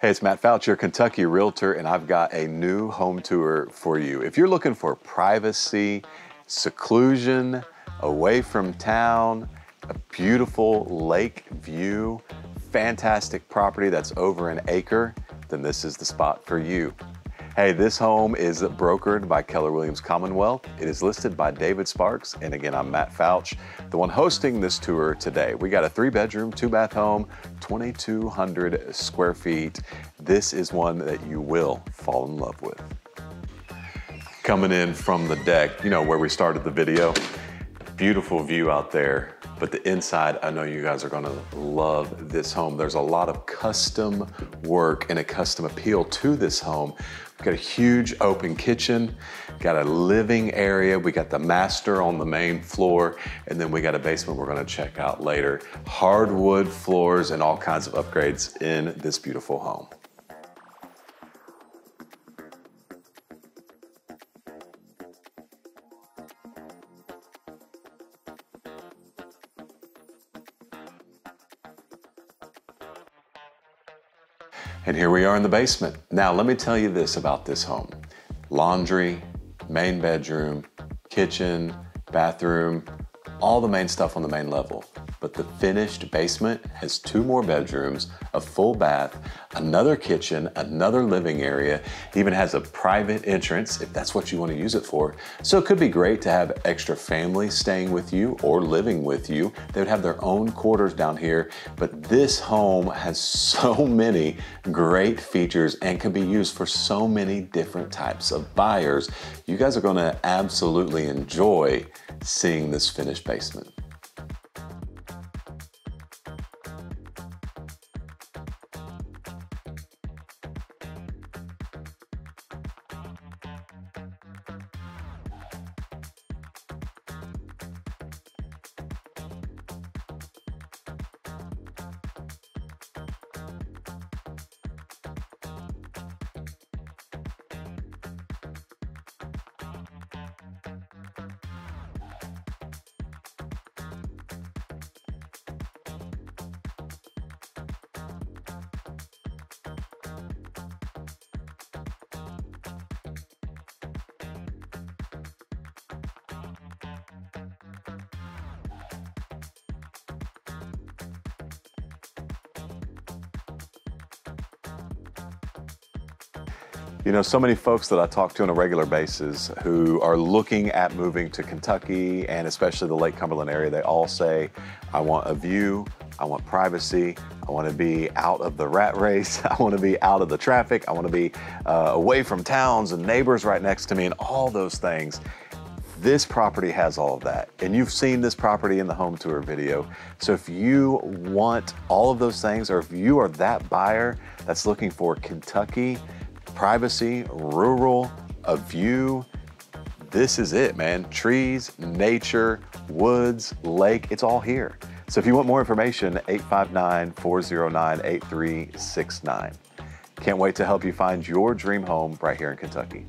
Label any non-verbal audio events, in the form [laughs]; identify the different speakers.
Speaker 1: Hey, it's Matt Fouch, your Kentucky Realtor, and I've got a new home tour for you. If you're looking for privacy, seclusion, away from town, a beautiful lake view, fantastic property that's over an acre, then this is the spot for you. Hey, this home is brokered by Keller Williams Commonwealth. It is listed by David Sparks. And again, I'm Matt Fouch, the one hosting this tour today. We got a three bedroom, two bath home, 2,200 square feet. This is one that you will fall in love with. Coming in from the deck, you know, where we started the video, beautiful view out there. But the inside, I know you guys are gonna love this home. There's a lot of custom work and a custom appeal to this home. We've got a huge open kitchen, got a living area, we got the master on the main floor, and then we got a basement we're gonna check out later. Hardwood floors and all kinds of upgrades in this beautiful home. And here we are in the basement. Now, let me tell you this about this home. Laundry, main bedroom, kitchen, bathroom, all the main stuff on the main level but the finished basement has two more bedrooms, a full bath, another kitchen, another living area, even has a private entrance if that's what you want to use it for. So it could be great to have extra family staying with you or living with you. They would have their own quarters down here, but this home has [laughs] so many great features and can be used for so many different types of buyers. You guys are going to absolutely enjoy seeing this finished basement. You know, so many folks that I talk to on a regular basis who are looking at moving to Kentucky and especially the Lake Cumberland area, they all say, I want a view, I want privacy, I want to be out of the rat race, [laughs] I want to be out of the traffic, I want to be uh, away from towns and neighbors right next to me, and all those things. This property has all of that. And you've seen this property in the home tour video. So if you want all of those things, or if you are that buyer that's looking for Kentucky, privacy, rural, a view. This is it, man. Trees, nature, woods, lake, it's all here. So if you want more information, 859 409 8369. Can't wait to help you find your dream home right here in Kentucky.